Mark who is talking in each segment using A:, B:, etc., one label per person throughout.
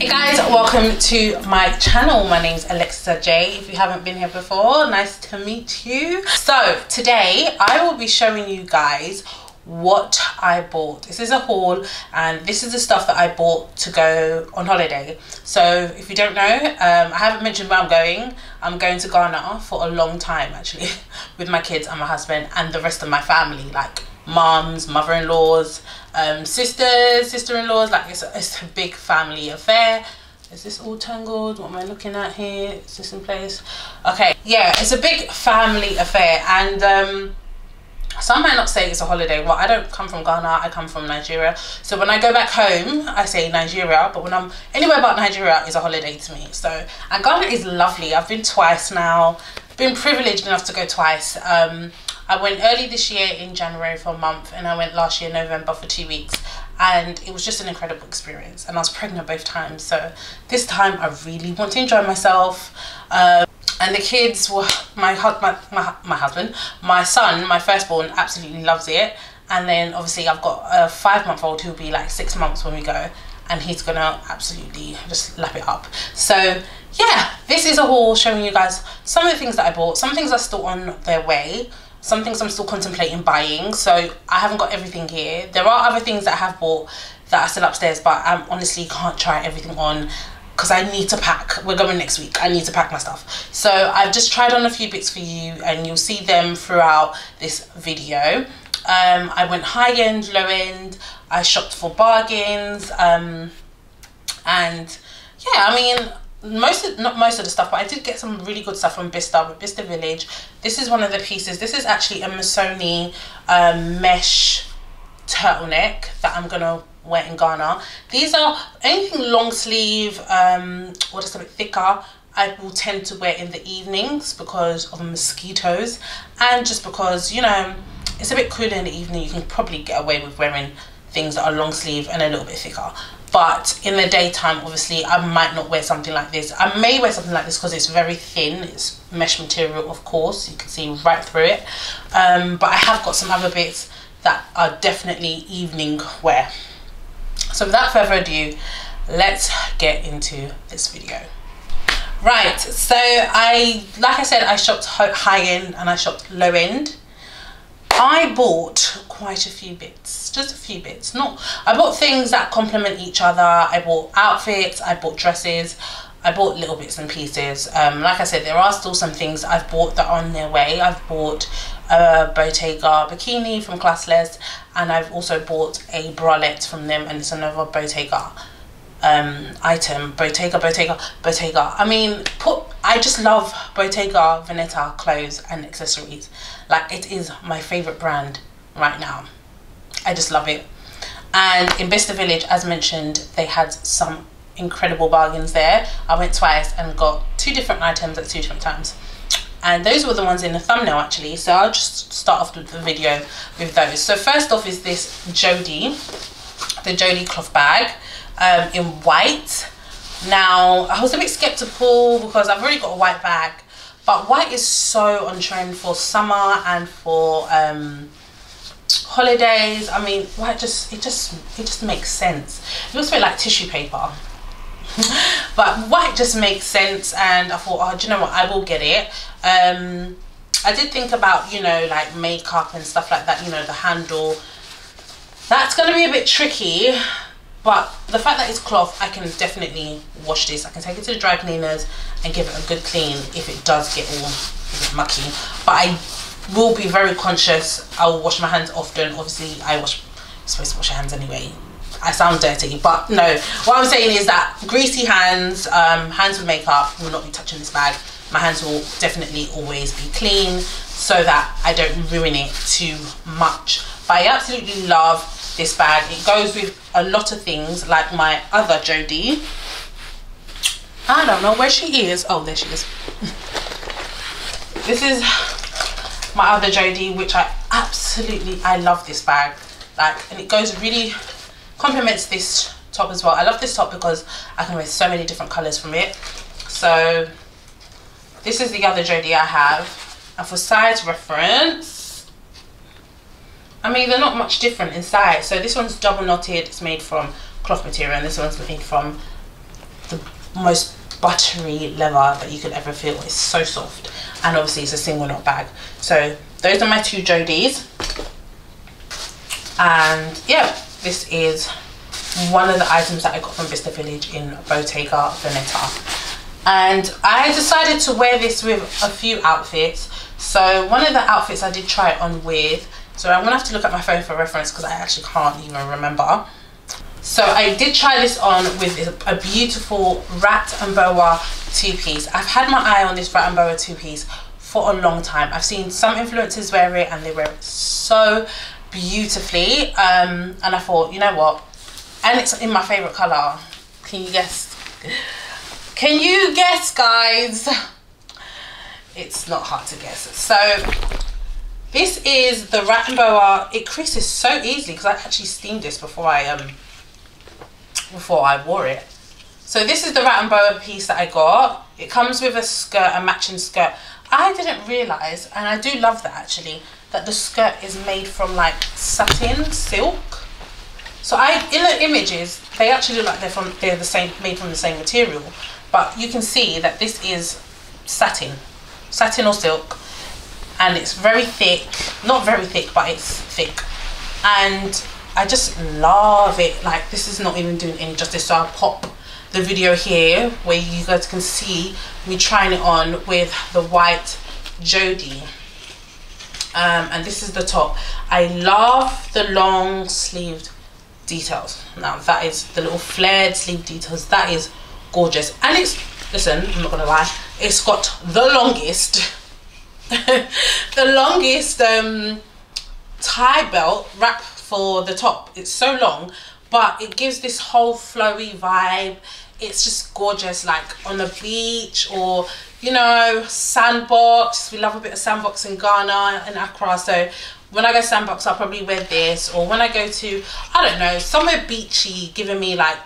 A: Hey guys, welcome to my channel. My name's Alexis Adjei. If you haven't been here before, nice to meet you. So today I will be showing you guys what I bought. This is a haul and this is the stuff that I bought to go on holiday. So if you don't know, um, I haven't mentioned where I'm going. I'm going to Ghana for a long time actually with my kids and my husband and the rest of my family like moms, mother-in-laws, um, sisters, sister-in-laws. Like it's a, it's a big family affair. Is this all tangled? What am I looking at here? Is this in place? Okay, yeah, it's a big family affair and um, some might not say it's a holiday. Well, I don't come from Ghana, I come from Nigeria. So when I go back home, I say Nigeria, but when I'm anywhere but Nigeria is a holiday to me. So, and Ghana is lovely. I've been twice now, been privileged enough to go twice. Um, I went early this year in January for a month and I went last year November for two weeks. And it was just an incredible experience and I was pregnant both times. So this time I really want to enjoy myself. Um, and the kids were my, my, my, my husband my son my firstborn absolutely loves it. And then obviously I've got a five month old who'll be like six months when we go and he's gonna absolutely just lap it up. So yeah this is a haul showing you guys some of the things that I bought some things are still on their way some things I'm still contemplating buying so I haven't got everything here. There are other things that I have bought that are still upstairs but I honestly can't try everything on because I need to pack. We're going next week. I need to pack my stuff. So I've just tried on a few bits for you and you'll see them throughout this video. Um, I went high end low end I shopped for bargains um, and yeah I mean most of, not most of the stuff but I did get some really good stuff from Bicester with Bicester Village. This is one of the pieces. This is actually a Missoni um, mesh turtleneck that I'm gonna wear in Ghana. These are anything long sleeve um, what is a bit thicker I will tend to wear in the evenings because of mosquitoes. And just because you know it's a bit cooler in the evening you can probably get away with wearing things that are long sleeve and a little bit thicker but in the daytime obviously I might not wear something like this. I may wear something like this because it's very thin. It's mesh material of course. You can see right through it. Um, but I have got some other bits that are definitely evening wear. So without further ado let's get into this video. Right so I like I said I shopped high end and I shopped low end I bought quite a few bits, just a few bits. Not, I bought things that complement each other. I bought outfits, I bought dresses, I bought little bits and pieces. Um, like I said, there are still some things I've bought that are on their way. I've bought a Bottega bikini from Classless and I've also bought a bralette from them and it's another Bottega um, item. Bottega, Bottega, Bottega. I mean, put. I just love Bottega Veneta clothes and accessories. Like it is my favorite brand right now. I just love it. And in Bicester Village, as mentioned, they had some incredible bargains there. I went twice and got two different items at two different times. And those were the ones in the thumbnail actually. So I'll just start off the video with those. So first off is this Jodie, the Jodie cloth bag um, in white. Now, I was a bit skeptical because I've already got a white bag, but white is so on trend for summer and for um, holidays. I mean, white just, it just, it just makes sense. It looks a bit like tissue paper. but white just makes sense and I thought, oh, do you know what, I will get it. Um, I did think about, you know, like makeup and stuff like that, you know, the handle. That's going to be a bit tricky but the fact that it's cloth, I can definitely wash this. I can take it to the dry cleaners and give it a good clean if it does get all mucky. But I will be very conscious. I will wash my hands often. Obviously, I wash, I'm supposed to wash your hands anyway. I sound dirty, but no. What I'm saying is that greasy hands, um, hands with makeup will not be touching this bag. My hands will definitely always be clean so that I don't ruin it too much. But I absolutely love this bag. It goes with a lot of things like my other Jodie. I don't know where she is. Oh, there she is. this is my other Jodie, which I absolutely, I love this bag. Like, and it goes really, complements this top as well. I love this top because I can wear so many different colours from it. So, this is the other Jodie I have. And for size reference, I mean, they're not much different in size. So this one's double knotted. It's made from cloth material, and this one's made from the most buttery leather that you could ever feel. It's so soft. And obviously it's a single knot bag. So those are my two Jodies. And yeah, this is one of the items that I got from Bicester Village in Bottega Veneta. And I decided to wear this with a few outfits. So one of the outfits I did try it on with, so I'm gonna have to look at my phone for reference because I actually can't even remember. So I did try this on with a beautiful rat and boa two-piece. I've had my eye on this rat and boa two-piece for a long time. I've seen some influencers wear it and they wear it so beautifully. Um, and I thought, you know what? And it's in my favorite color. Can you guess? Can you guess, guys? It's not hard to guess. So this is the rat and boa. It creases so easily because I actually steamed this before I um before I wore it. So this is the rat and boa piece that I got. It comes with a skirt, a matching skirt. I didn't realise, and I do love that actually, that the skirt is made from like satin silk. So I, in the images, they actually look like they're from they're the same made from the same material, but you can see that this is satin, satin or silk, and it's very thick. Not very thick, but it's thick, and I just love it. Like this is not even doing any justice. So I'll pop the video here where you guys can see me trying it on with the white Jodie. Um, and this is the top. I love the long sleeved details. Now that is the little flared sleeve details. That is gorgeous. And it's, listen, I'm not gonna lie, it's got the longest, the longest um, tie belt wrap for the top. It's so long, but it gives this whole flowy vibe. It's just gorgeous, like on the beach or, you know, sandbox. We love a bit of sandbox in Ghana and Accra. So when I go sandbox, I'll probably wear this. Or when I go to, I don't know, somewhere beachy, giving me like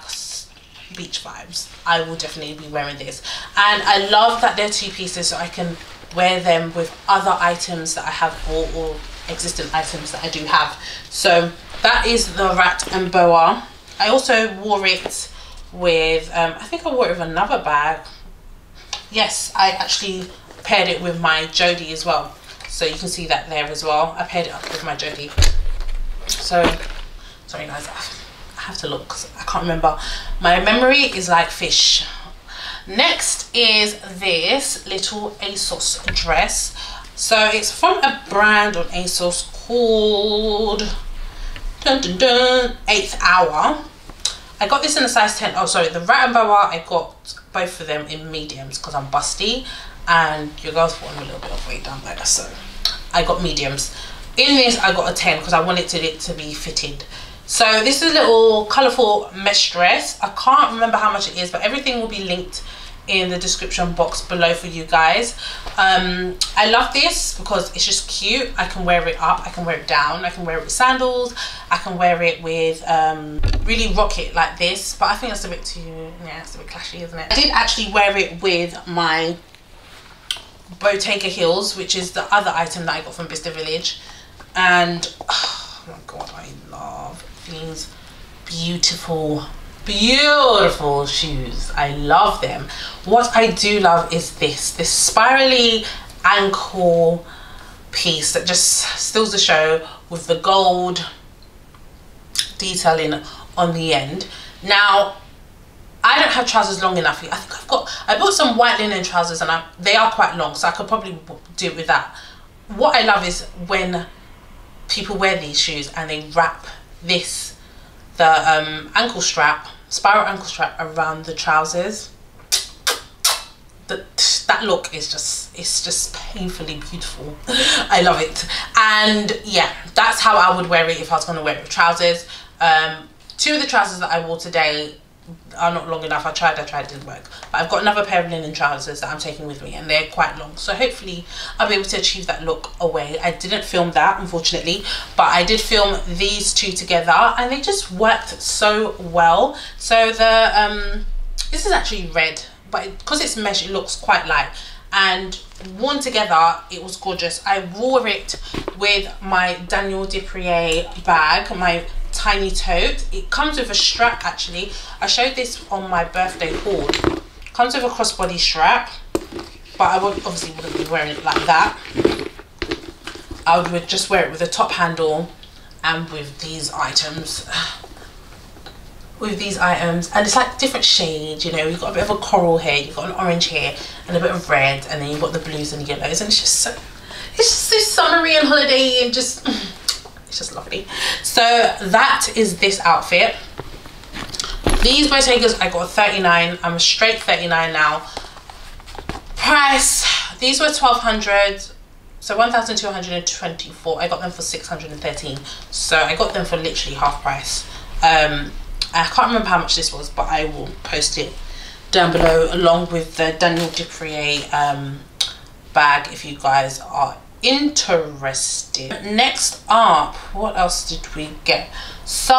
A: beach vibes, I will definitely be wearing this. And I love that they're two pieces so I can wear them with other items that I have bought or existing items that I do have. So that is the rat and boa. I also wore it with, um, I think I wore it with another bag. Yes, I actually paired it with my Jodie as well. So you can see that there as well. I paired it up with my Jodie. So, sorry guys, I have to look because I can't remember. My memory is like fish. Next is this little ASOS dress. So it's from a brand on ASOS called dun, dun, dun, Eighth Hour. I got this in a size 10. Oh, sorry, the Rat and Boa, I got both of them in mediums because I'm busty and your girl's putting a little bit of weight down there. So I got mediums. In this, I got a 10 because I wanted it to be fitted. So this is a little colourful mesh dress. I can't remember how much it is, but everything will be linked in the description box below for you guys. Um, i love this because it's just cute. I can wear it up i can wear it down i can wear it with sandals i can wear it with um, really rock it like this but i think that's a bit too yeah it's a bit clashy isn't it? I did actually wear it with my bottega heels which is the other item that i got from bicester village and oh my god i love these beautiful beautiful shoes i love them what i do love is this this spirally ankle piece that just steals the show with the gold detailing on the end now I don't have trousers long enough. I think I've got, I bought some white linen trousers and I, they are quite long, so I could probably do it with that. What I love is when people wear these shoes and they wrap this, the um, ankle strap spiral ankle strap around the trousers. That that look is just it's just painfully beautiful. I love it. And yeah that's how i would wear it if i was going to wear it with trousers. Um two of the trousers that i wore today are not long enough. I tried, I tried, it didn't work. But I've got another pair of linen trousers that I'm taking with me and they're quite long. So hopefully I'll be able to achieve that look away. I didn't film that, unfortunately, but I did film these two together and they just worked so well. So the, um, this is actually red, but because it's mesh, it looks quite light. And worn together, it was gorgeous. I wore it with my Daniel Diyeprye bag, my tiny tote. It comes with a strap actually. I showed this on my birthday haul. Comes with a crossbody strap, but I would obviously wouldn't be wearing it like that. I would just wear it with a top handle and with these items with these items and it's like different shades you know you've got a bit of a coral here you've got an orange here and a bit of red and then you've got the blues and yellows and it's just so it's just so summery and holiday and just mm. It's just lovely. So that is this outfit. These Bottegas I got 39 I'm a straight 39 now. Price these were 1200 so 1224 I got them for 613 so I got them for literally half price. Um I can't remember how much this was but I will post it down below along with the Daniel Diyeprye um, bag if you guys are interested. Next up what else did we get? So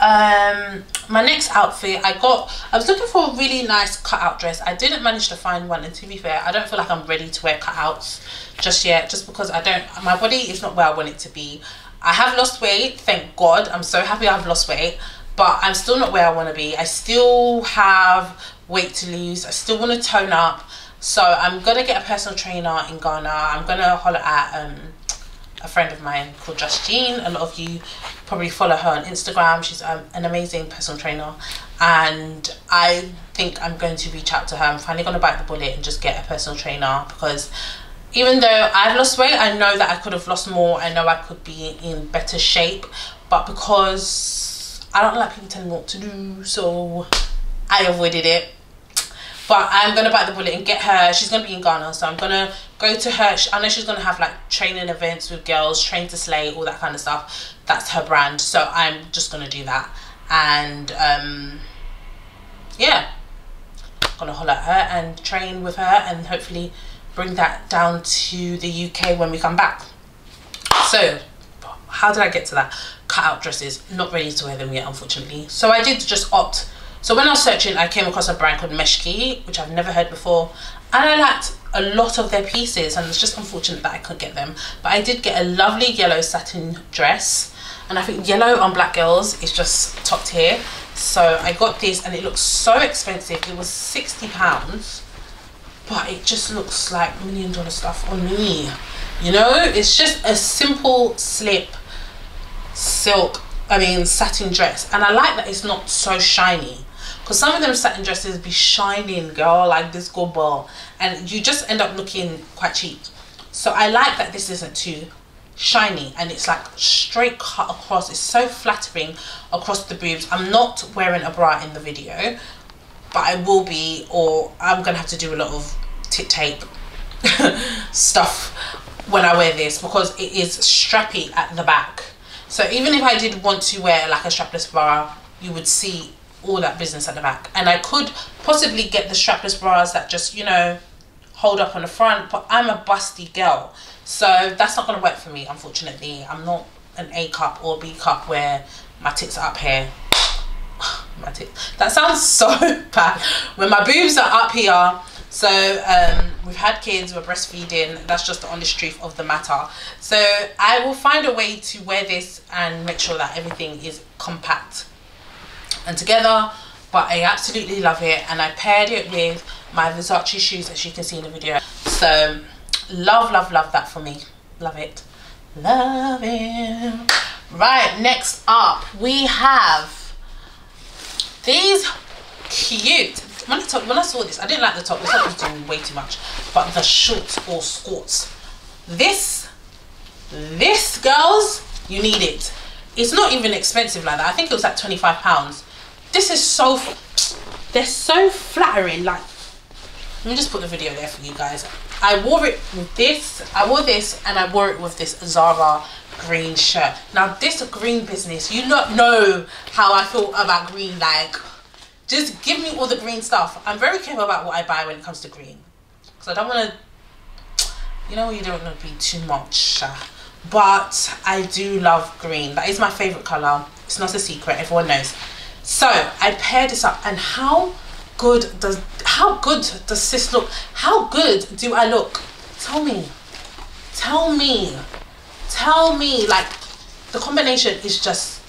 A: um my next outfit i got i was looking for a really nice cutout dress. I didn't manage to find one and to be fair i don't feel like i'm ready to wear cutouts just yet just because i don't my body is not where i want it to be. I have lost weight thank god. I'm so happy i've lost weight but i'm still not where i want to be. I still have weight to lose. I still want to tone up so I'm gonna get a personal trainer in Ghana. I'm gonna holler at um, a friend of mine called Just Jean. A lot of you probably follow her on Instagram. She's um, an amazing personal trainer, and I think I'm going to reach out to her. I'm finally gonna bite the bullet and just get a personal trainer because even though I've lost weight, I know that I could have lost more. I know I could be in better shape, but because I don't like people telling me what to do, so I avoided it but I'm gonna bite the bullet and get her. She's gonna be in Ghana, so I'm gonna go to her. I know she's gonna have like training events with girls, train to slay, all that kind of stuff. That's her brand, so I'm just gonna do that. And um, yeah, gonna holler at her and train with her, and hopefully bring that down to the UK when we come back. So, how did I get to that? Cut out dresses, not ready to wear them yet, unfortunately. So I did just opt so when I was searching, I came across a brand called Meshki, which I've never heard before. And I liked a lot of their pieces and it's just unfortunate that I couldn't get them. But I did get a lovely yellow satin dress. And I think yellow on black girls is just top tier. So I got this and it looks so expensive. It was 60 pounds, but it just looks like million dollar stuff on me. You know, it's just a simple slip silk, I mean satin dress. And I like that it's not so shiny because some of them satin dresses be shining girl like this go ball and you just end up looking quite cheap. So i like that this isn't too shiny and it's like straight cut across. It's so flattering across the boobs. I'm not wearing a bra in the video but i will be or i'm gonna have to do a lot of tit tape stuff when i wear this because it is strappy at the back. So even if i did want to wear like a strapless bra you would see all that business at the back. And I could possibly get the strapless bras that just, you know, hold up on the front, but I'm a busty girl. So that's not going to work for me, unfortunately. I'm not an A cup or B cup where my tits are up here. my tits. That sounds so bad. When my boobs are up here, so um, we've had kids, we're breastfeeding. That's just the honest truth of the matter. So I will find a way to wear this and make sure that everything is compact and together but I absolutely love it and I paired it with my Versace shoes as you can see in the video. So love love love that for me. Love it. Love it. Right next up we have these cute when I, talk, when I saw this I didn't like the top the top was doing way too much but the shorts or skirts. This this girls you need it. It's not even expensive like that. I think it was like 25 pounds this is so, they're so flattering. Like, let me just put the video there for you guys. I wore it with this, I wore this and I wore it with this Zara green shirt. Now this green business, you not know how I feel about green. Like, just give me all the green stuff. I'm very careful about what I buy when it comes to green. Because I don't want to, you know, you don't want to be too much. Uh, but I do love green. That is my favourite colour. It's not a secret, everyone knows. So I paired this up and how good does how good does this look? How good do I look? Tell me. Tell me. Tell me. Like the combination is just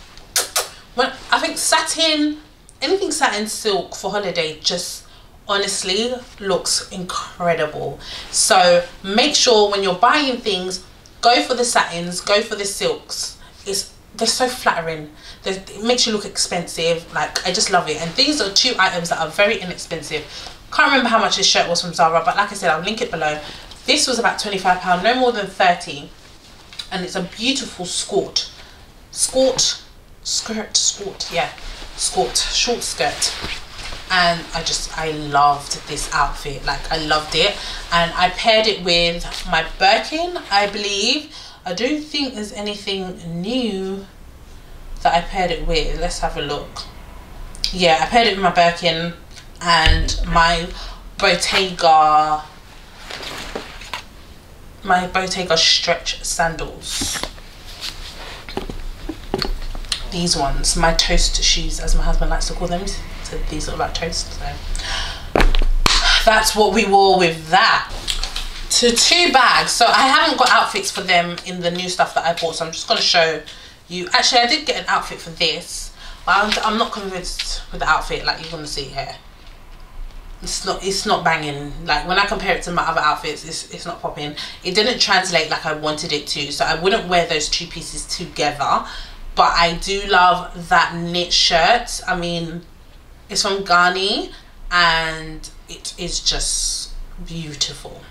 A: I think satin, anything satin silk for holiday just honestly looks incredible. So make sure when you're buying things, go for the satins, go for the silks. It's they're so flattering. It makes you look expensive. Like I just love it. And these are two items that are very inexpensive. Can't remember how much this shirt was from Zara, but like I said, I'll link it below. This was about £25, no more than 30 And it's a beautiful skirt. Skirt, skirt, skirt, yeah. Skirt, short skirt and I just I loved this outfit like I loved it and I paired it with my Birkin I believe I don't think there's anything new that I paired it with. Let's have a look. Yeah I paired it with my Birkin and my Bottega my Bottega stretch sandals. These ones my toast shoes as my husband likes to call them. So these are like toast so. That's what we wore with that. To two bags. So i haven't got outfits for them in the new stuff that i bought so i'm just going to show you actually i did get an outfit for this but i'm, I'm not convinced with the outfit like you're to see here it's not it's not banging. Like when i compare it to my other outfits it's, it's not popping. It didn't translate like i wanted it to so i wouldn't wear those two pieces together. But i do love that knit shirt. I mean it's from Ganni and it is just beautiful.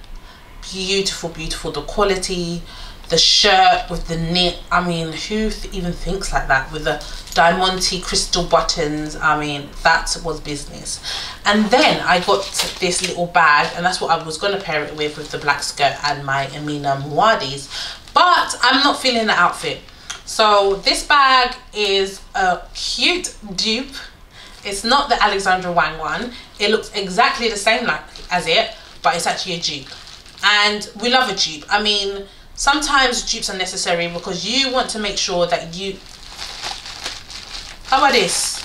A: Beautiful, beautiful. The quality, the shirt with the knit. I mean, who th even thinks like that with the diamante crystal buttons? I mean, that was business. And then I got this little bag and that's what I was going to pair it with with the black skirt and my Amina Muaddis. But I'm not feeling the outfit. So this bag is a cute dupe it's not the Alexander Wang one. It looks exactly the same like as it, but it's actually a dupe. And we love a dupe. I mean, sometimes dupes are necessary because you want to make sure that you... How about this?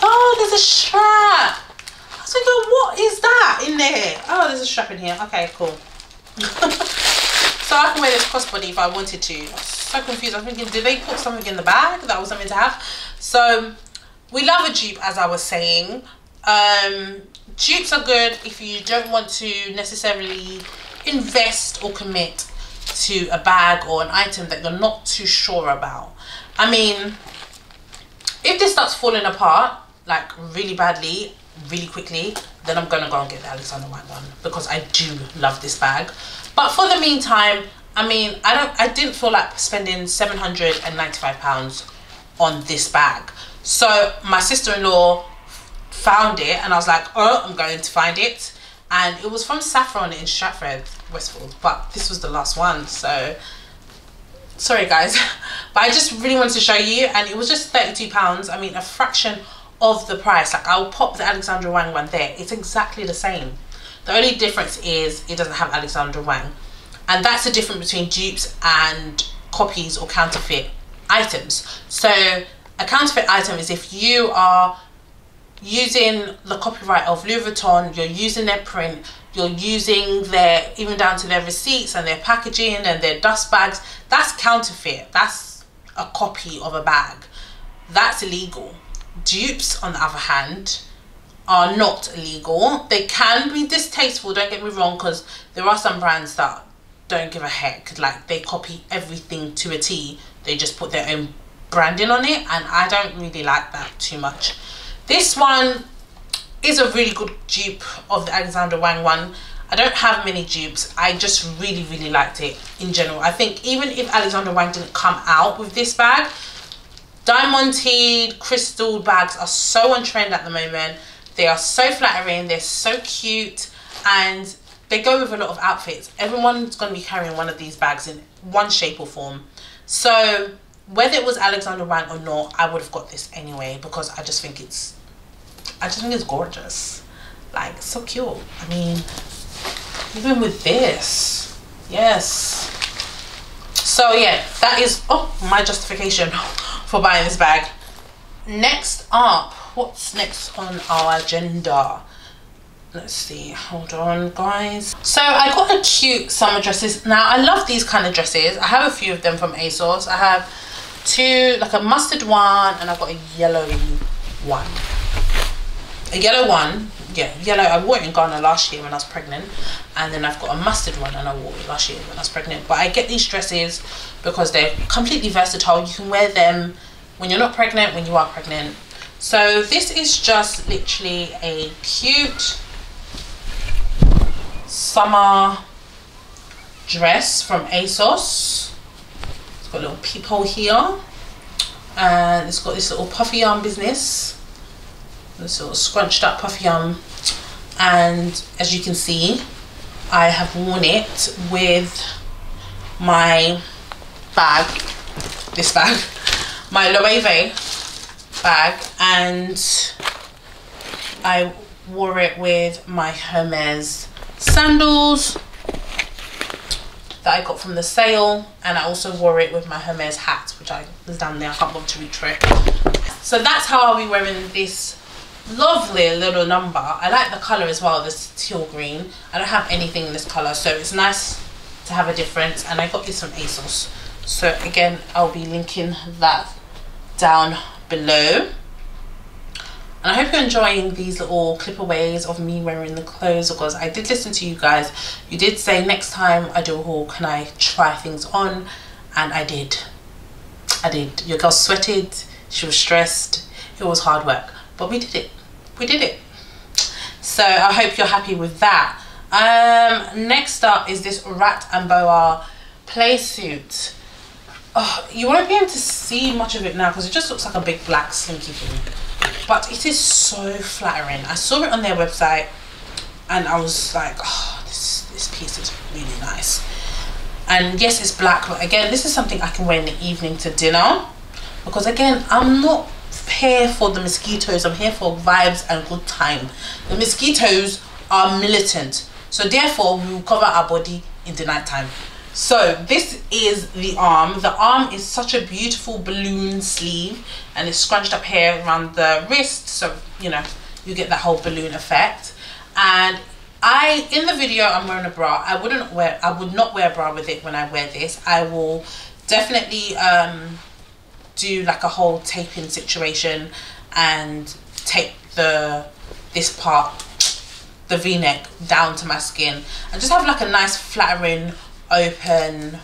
A: Oh, there's a strap. I was thinking, what is that in there? Oh, there's a strap in here. Okay, cool. so I can wear this crossbody if I wanted to so confused. I was thinking, did they put something in the bag that was something to have? So we love a dupe, as I was saying. Um, dupes are good if you don't want to necessarily invest or commit to a bag or an item that you're not too sure about. I mean, if this starts falling apart, like really badly, really quickly, then I'm gonna go and get the Alexander Wang one because I do love this bag. But for the meantime, I mean, I don't. I didn't feel like spending seven hundred and ninety-five pounds on this bag. So my sister-in-law found it, and I was like, "Oh, I'm going to find it." And it was from Saffron in Stratford, Westfield, but this was the last one. So sorry, guys, but I just really wanted to show you, and it was just thirty-two pounds. I mean, a fraction of the price. Like I'll pop the Alexander Wang one there. It's exactly the same. The only difference is it doesn't have Alexander Wang and that's the difference between dupes and copies or counterfeit items so a counterfeit item is if you are using the copyright of Louis Vuitton you're using their print you're using their even down to their receipts and their packaging and their dust bags that's counterfeit that's a copy of a bag that's illegal dupes on the other hand are not illegal they can be distasteful don't get me wrong because there are some brands that don't give a heck. Like they copy everything to a T. They just put their own branding on it and I don't really like that too much. This one is a really good dupe of the Alexander Wang one. I don't have many dupes. I just really, really liked it in general. I think even if Alexander Wang didn't come out with this bag, diamante crystal bags are so on trend at the moment. They are so flattering. They're so cute. And they go with a lot of outfits. Everyone's going to be carrying one of these bags in one shape or form. So whether it was Alexander Wang or not, I would have got this anyway because I just think it's, I just think it's gorgeous. Like, so cute. I mean, even with this, yes. So yeah, that is, oh, my justification for buying this bag. Next up, what's next on our agenda? let's see hold on guys so i got a cute summer dresses now i love these kind of dresses i have a few of them from asos i have two, like a mustard one, and I've got a yellow one. A yellow one, yeah, yellow. I wore it in Ghana last year when I was pregnant, and then I've got a mustard one, and I wore it last year when I was pregnant. But I get these dresses because they're completely versatile. You can wear them when you're not pregnant, when you are pregnant. So this is just literally a cute summer dress from ASOS. Got a little peephole here. And it's got this little puffy arm business. This little scrunched up puffy arm. And as you can see, I have worn it with my bag, this bag, my Loewe bag and I wore it with my Hermes sandals that I got from the sale and I also wore it with my Hermes hat which I was down there. I can't bother to reach it. So that's how I'll be wearing this lovely little number. I like the color as well this teal green. I don't have anything in this color so it's nice to have a difference. And I got this from ASOS. So again I'll be linking that down below and I hope you're enjoying these little clipaways of me wearing the clothes because I did listen to you guys. You did say next time I do a haul, can I try things on? And I did. I did. Your girl sweated. She was stressed. It was hard work. But we did it. We did it. So I hope you're happy with that. Um, next up is this Rat and Boa play suit. Oh, you won't be able to see much of it now because it just looks like a big black slinky thing but it is so flattering. I saw it on their website and i was like oh this this piece is really nice. And yes it's black but again this is something i can wear in the evening to dinner because again i'm not here for the mosquitoes i'm here for vibes and good time. The mosquitoes are militant so therefore we will cover our body in the night time so this is the arm. The arm is such a beautiful balloon sleeve and it's scrunched up here around the wrist so you know you get that whole balloon effect. And I in the video I'm wearing a bra. I wouldn't wear I would not wear a bra with it when I wear this. I will definitely um, do like a whole taping situation and tape the this part the v-neck down to my skin. And just have like a nice flattering open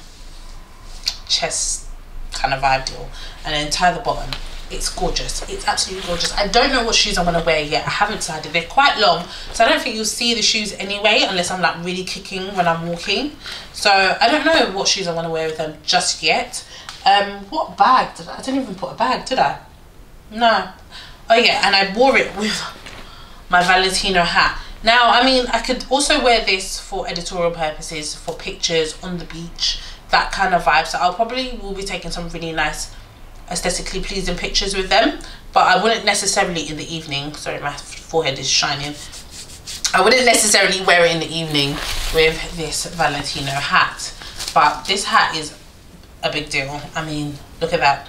A: chest kind of vibe deal and then tie the bottom. It's gorgeous. It's absolutely gorgeous. I don't know what shoes i'm to wear yet. I haven't decided. They're quite long so i don't think you'll see the shoes anyway unless i'm like really kicking when i'm walking. So i don't know what shoes i'm to wear with them just yet. Um what bag did i, I didn't even put a bag did i? No. Oh yeah and i wore it with my valentino hat now, I mean, I could also wear this for editorial purposes, for pictures on the beach, that kind of vibe. So I'll probably will be taking some really nice, aesthetically pleasing pictures with them. But I wouldn't necessarily in the evening, sorry, my forehead is shining. I wouldn't necessarily wear it in the evening with this Valentino hat. But this hat is a big deal. I mean, look at that.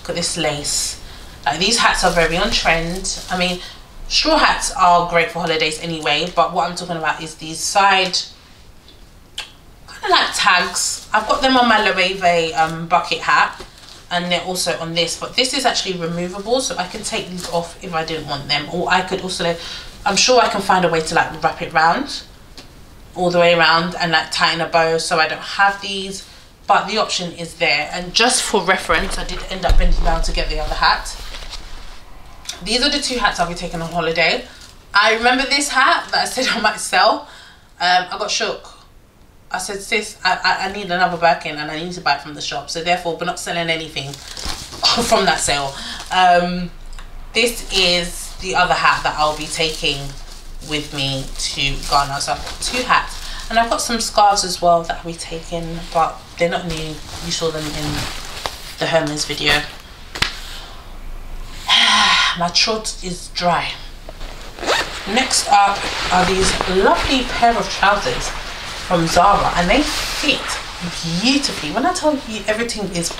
A: Look at this lace. Like, these hats are very on trend. I mean, straw hats are great for holidays anyway but what i'm talking about is these side kind of like tags. I've got them on my Loewe um, bucket hat and they're also on this but this is actually removable so i can take these off if i didn't want them. Or i could also i'm sure i can find a way to like wrap it round all the way around and like tighten a bow so i don't have these but the option is there. And just for reference i did end up bending down to get the other hat these are the two hats I'll be taking on holiday. I remember this hat that I said I might sell. Um, I got shook. I said, sis, I, I, need another Birkin and I need to buy it from the shop. So therefore, we're not selling anything from that sale. Um, this is the other hat that I'll be taking with me to Ghana. So I've got two hats. And I've got some scarves as well that I'll be taking, but they're not new. You saw them in the Hermes video my throat is dry. Next up are these lovely pair of trousers from Zara and they fit beautifully. When I tell you everything is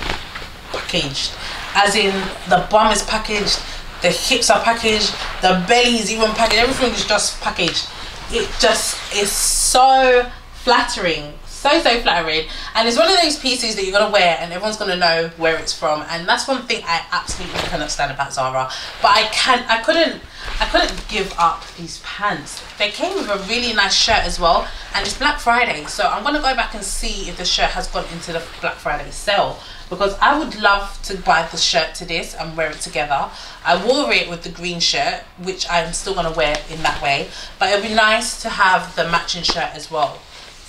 A: packaged, as in the bum is packaged, the hips are packaged, the belly is even packaged, everything is just packaged. It just is so flattering, so so flattering. And it's one of those pieces that you're gonna wear and everyone's gonna know where it's from. And that's one thing I absolutely cannot stand about Zara. But I can't, I couldn't I couldn't give up these pants. They came with a really nice shirt as well. And it's Black Friday. So I'm gonna go back and see if the shirt has gone into the Black Friday sale. Because I would love to buy the shirt to this and wear it together. I wore it with the green shirt, which I'm still going to wear in that way. But it would be nice to have the matching shirt as well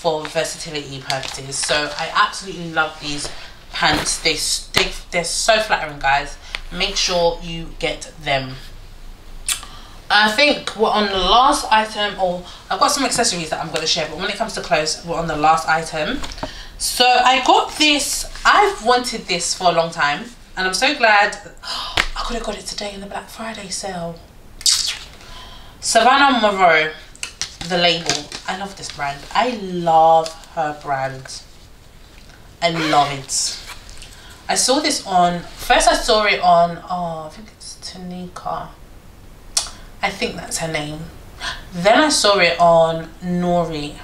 A: for versatility purposes. So I absolutely love these pants. They, they, they're so flattering, guys. Make sure you get them. I think we're on the last item, or I've got some accessories that I'm going to share, but when it comes to clothes, we're on the last item. So I got this, I've wanted this for a long time and I'm so glad I could have got it today in the Black Friday sale. Savannah Morrow, the label. I love this brand. I love her brand. I love it. I saw this on, first I saw it on, oh, I think it's Tanika. I think that's her name. Then I saw it on Nori.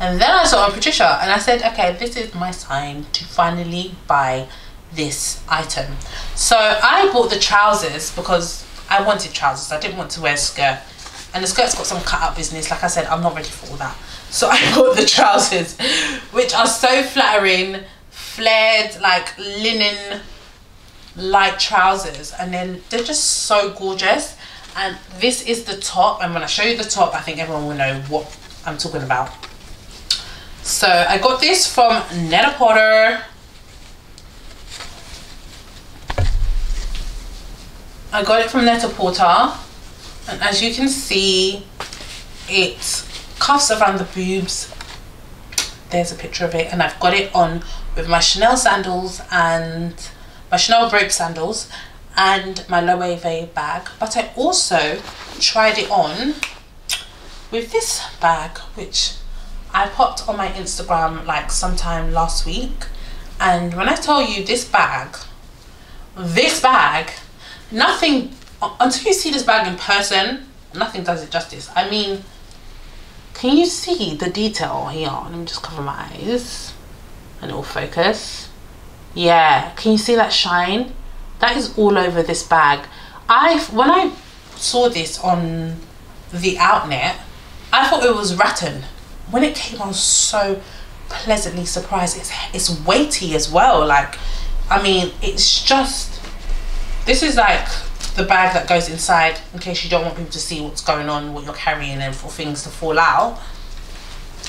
A: And then I saw on Patricia and I said, okay, this is my sign to finally buy this item. So I bought the trousers because I wanted trousers. I didn't want to wear a skirt. And the skirt's got some cut out business. Like I said, I'm not ready for all that. So I bought the trousers, which are so flattering, flared, like linen light trousers. And then they're just so gorgeous. And this is the top. And when I show you the top, I think everyone will know what I'm talking about. So I got this from Net-a-Porter. I got it from Net-a-Porter and as you can see it cuffs around the boobs. There's a picture of it and I've got it on with my Chanel sandals and my Chanel rope sandals and my Loewe bag. But I also tried it on with this bag which I popped on my Instagram like sometime last week. And when I tell you this bag, this bag, nothing, Uh, until you see this bag in person, nothing does it justice. I mean, can you see the detail here? Let me just cover my eyes and it will focus. Yeah, can you see that shine? That is all over this bag. I When I saw this on the outnet, I thought it was rattan when it came, I was so pleasantly surprised. It's it's weighty as well. Like, I mean, it's just this is like the bag that goes inside in case you don't want people to see what's going on, what you're carrying, and for things to fall out.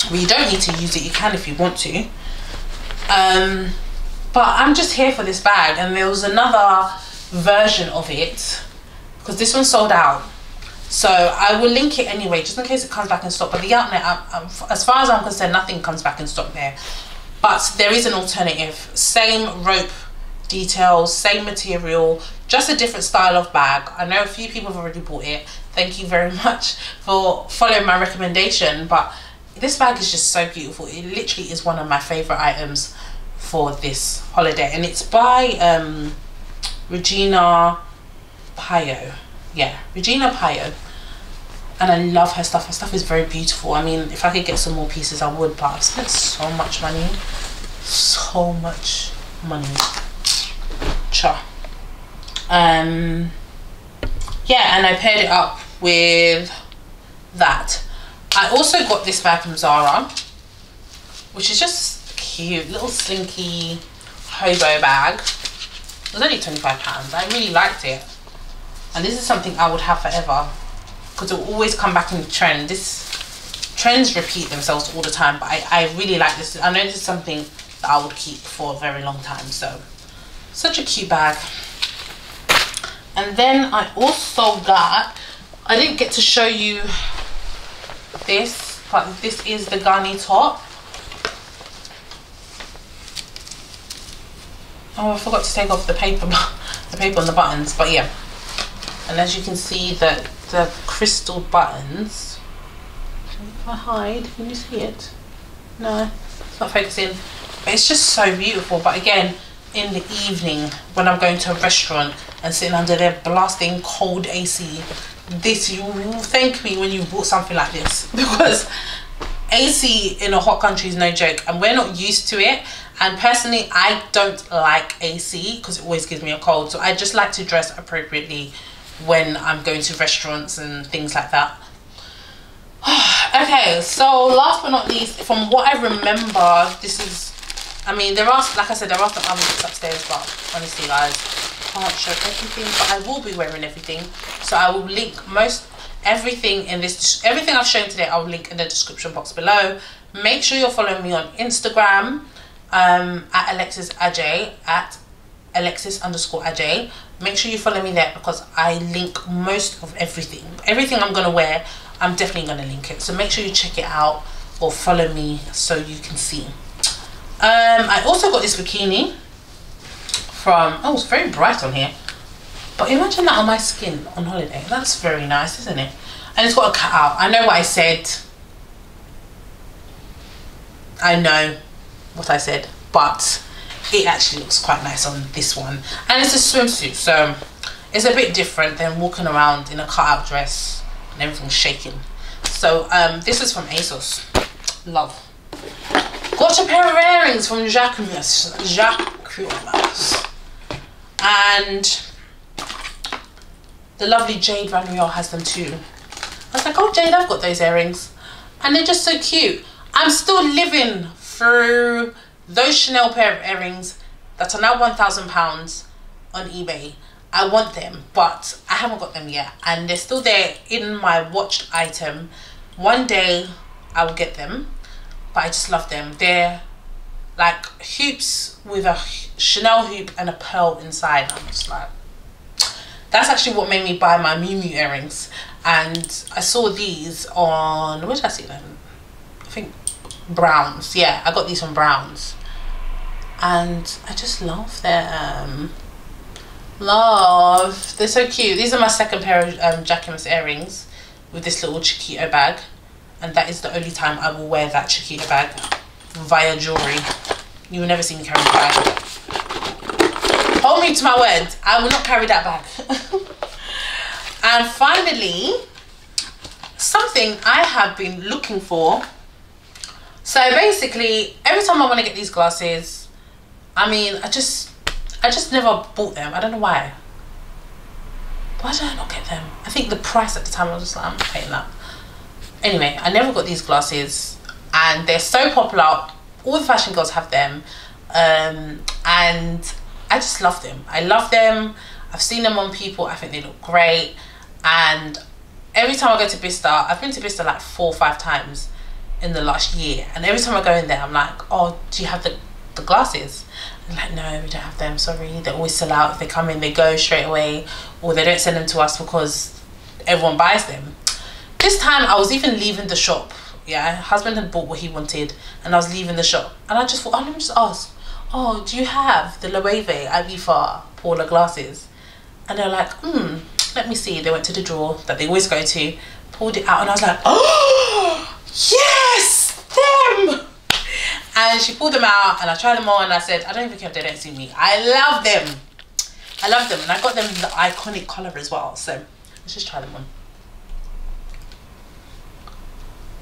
A: Well, you don't need to use it. You can if you want to. Um, but I'm just here for this bag, and there was another version of it because this one sold out so I will link it anyway, just in case it comes back in stock. But the Outnet, um, um, as far as I'm concerned, nothing comes back in stock there. But there is an alternative. Same rope details, same material, just a different style of bag. I know a few people have already bought it. Thank you very much for following my recommendation. But this bag is just so beautiful. It literally is one of my favorite items for this holiday. And it's by um, Rejina Pyo. Yeah, Rejina Pyo and I love her stuff. Her stuff is very beautiful. I mean, if I could get some more pieces, I would, but I've spent so much money. So much money. Cha. Um, yeah, and I paired it up with that. I also got this bag from Zara, which is just cute, little slinky hobo bag. It was only £25. I really liked it. And this is something I would have forever because it will always come back in trend. This trends repeat themselves all the time, but I, I really like this. I know this is something that I would keep for a very long time. So, such a cute bag. And then I also got, I didn't get to show you this, but this is the Ganni top. Oh, I forgot to take off the paper, the paper on the buttons, but yeah. And as you can see the, the crystal buttons. If I hide, can you see it? No, it's not focusing. But it's just so beautiful. But again, in the evening, when I'm going to a restaurant and sitting under their blasting cold AC, this, you will thank me when you bought something like this. Because AC in a hot country is no joke, and we're not used to it. And personally, I don't like AC because it always gives me a cold. So I just like to dress appropriately when I'm going to restaurants and things like that. okay, so last but not least, from what I remember, this is, I mean, there are, like I said, there are some other bits upstairs, but honestly, guys, I can't show everything, but I will be wearing everything. So I will link most everything in this, everything I've shown today, I'll link in the description box below. Make sure you're following me on Instagram um, at Alexis Adjei, at Alexis underscore Adjei. Make sure you follow me there because I link most of everything. Everything I'm going to wear, I'm definitely going to link it. So make sure you check it out or follow me so you can see. Um, I also got this bikini from, oh, it's very bright on here. But imagine that on my skin on holiday. That's very nice, isn't it? And it's got a cutout. I know what I said. I know what I said, but it actually looks quite nice on this one. And it's a swimsuit, so it's a bit different than walking around in a cutout dress and everything's shaking. So um, this is from ASOS. Love. Got a pair of earrings from Jacquemus. Jacquemus. And the lovely Jade Vanriel has them too. I was like, oh Jade, I've got those earrings. And they're just so cute. I'm still living through those Chanel pair of earrings that are now £1,000 on eBay. I want them, but I haven't got them yet. And they're still there in my watched item. One day I will get them, but I just love them. They're like hoops with a Chanel hoop and a pearl inside. I'm just like, that's actually what made me buy my Miu Miu earrings. And I saw these on, where did I see them? I think Browns. Yeah, I got these from Browns. And I just love them. Love. They're so cute. These are my second pair of um, Jacquemus earrings with this little Chiquito bag. And that is the only time I will wear that Chiquito bag via jewellery. You will never see me carry the bag. Hold me to my word. I will not carry that bag. and finally, something I have been looking for so basically, every time I want to get these glasses, I mean, I just, I just never bought them. I don't know why. Why did I not get them? I think the price at the time I was just like, I'm paying that. Anyway, I never got these glasses, and they're so popular. All the fashion girls have them, um, and I just love them. I love them. I've seen them on people. I think they look great, and every time I go to Bicester, I've been to Bicester like four or five times in the last year. And every time I go in there, I'm like, oh, do you have the, the glasses? I'm like, no, we don't have them. Sorry. They always sell out. If they come in, they go straight away. Or they don't send them to us because everyone buys them. This time, I was even leaving the shop. Yeah, husband had bought what he wanted. And I was leaving the shop. And I just thought, oh, let me just ask. Oh, do you have the Loewe Ibiza Paula glasses? And they're like, hmm, let me see. They went to the drawer that they always go to, pulled it out, and I was like, oh, yes, them. And she pulled them out and I tried them on and I said, I don't even care if they don't see me. I love them. I love them. And I got them in the iconic color as well. So let's just try them on.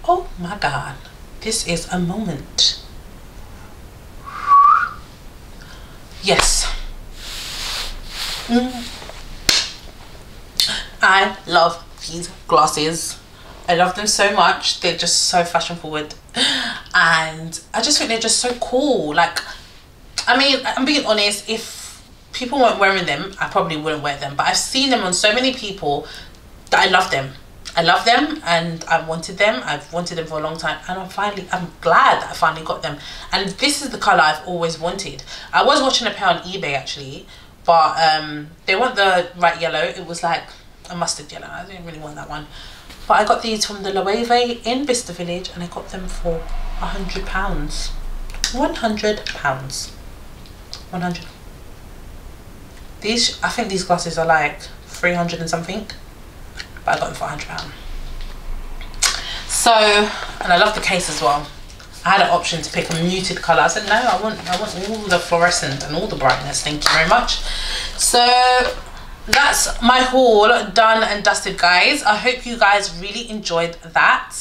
A: Oh my God. This is a moment. Yes. Mm. I love these glasses. I love them so much. They're just so fashion forward. And I just think they're just so cool. Like, I mean, I'm being honest, if people weren't wearing them, I probably wouldn't wear them. But I've seen them on so many people that I love them. I love them and I wanted them. I've wanted them for a long time and I'm finally, I'm glad that I finally got them. And this is the colour I've always wanted. I was watching a pair on eBay actually, but um, they weren't the right yellow. It was like a mustard yellow. I didn't really want that one. But I got these from the Loewe in Bicester Village and I got them for a hundred pounds. One hundred pounds. One hundred. These I think these glasses are like three hundred and something. But I got them for a hundred pounds. So and I love the case as well. I had an option to pick a muted colour. I said no, I want I want all the fluorescent and all the brightness, thank you very much. So that's my haul done and dusted guys i hope you guys really enjoyed that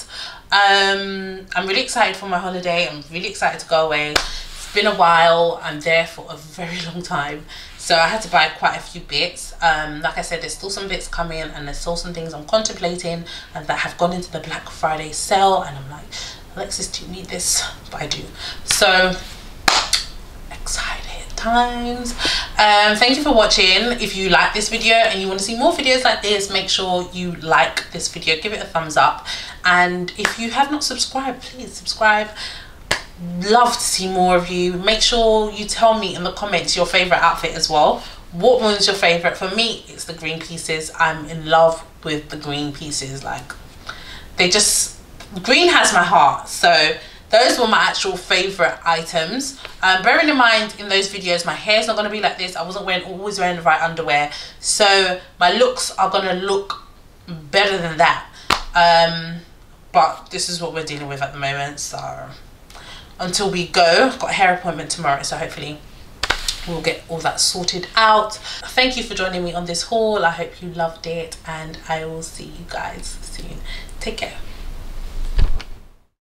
A: Um, I'm really excited for my holiday. I'm really excited to go away. It's been a while. I'm there for a very long time. So I had to buy quite a few bits. Um, like I said, there's still some bits coming and there's still some things I'm contemplating and that have gone into the Black Friday sale. And I'm like, Alexis, do you need this? But I do. So excited times um thank you for watching if you like this video and you want to see more videos like this make sure you like this video give it a thumbs up and if you have not subscribed please subscribe love to see more of you. Make sure you tell me in the comments your favorite outfit as well. What one's your favorite for me it's the green pieces. I'm in love with the green pieces like they just green has my heart. So those were my actual favorite items. Um, bearing in mind in those videos my hair's not going to be like this. I wasn't wearing always wearing the right underwear. So my looks are going to look better than that. Um, but this is what we're dealing with at the moment so until we go. I've got a hair appointment tomorrow so hopefully we'll get all that sorted out. Thank you for joining me on this haul. I hope you loved it and i will see you guys soon. Take care